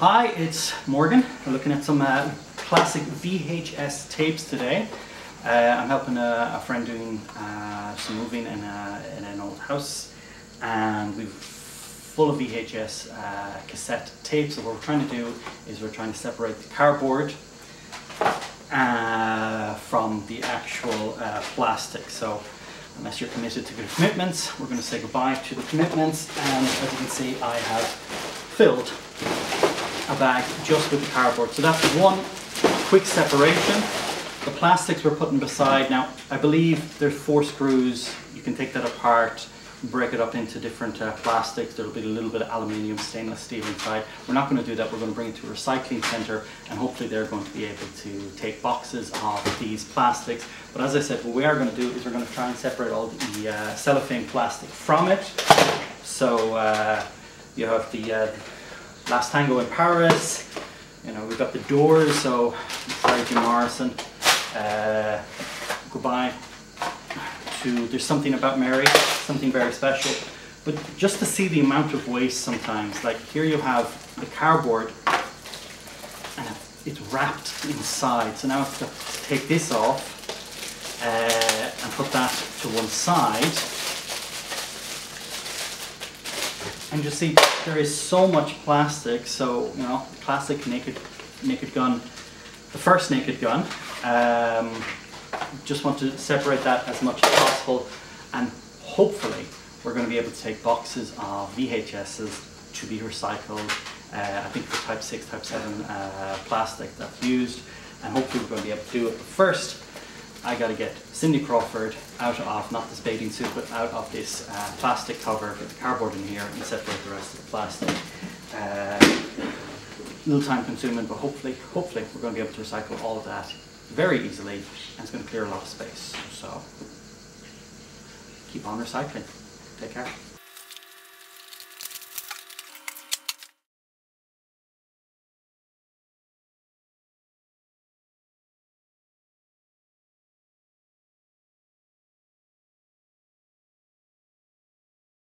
Hi, it's Morgan. We're looking at some uh, classic VHS tapes today. Uh, I'm helping a, a friend doing uh, some moving in, a, in, an old house, and we've full of VHS uh, cassette tapes. So what we're trying to do is we're trying to separate the cardboard uh, from the actual uh, plastic. So unless you're committed to good commitments, we're going to say goodbye to the commitments. And as you can see, I have filled a bag just with the cardboard. So that's one quick separation. The plastics we're putting beside. Now, I believe there's four screws. You can take that apart, break it up into different uh, plastics. There'll be a little bit of aluminium, stainless steel inside. We're not going to do that. We're going to bring it to a recycling centre and hopefully they're going to be able to take boxes of these plastics. But as I said, what we are going to do is we're going to try and separate all the uh, cellophane plastic from it. So uh, you have the uh, Last Tango in Paris. You know, we've got the doors, so sorry Jim Morrison. Uh, goodbye to There's Something About Mary, something very special. But just to see the amount of waste sometimes, like here you have the cardboard and it's wrapped inside. So now I have to take this off uh, and put that to one side and you see there is so much plastic so you know the classic naked naked gun the first naked gun. Um, just want to separate that as much as possible and hopefully we're going to be able to take boxes of VHSs to be recycled. Uh, I think for type 6 type 7 uh, plastic that's used and hopefully we're going to be able to do it. But first I got to get Cindy Crawford out of, not this bathing suit, but out of this uh, plastic cover, with the cardboard in here and separate the rest of the plastic. Uh, little time consuming, but hopefully, hopefully we're going to be able to recycle all of that very easily and it's going to clear a lot of space. So keep on recycling. Take care.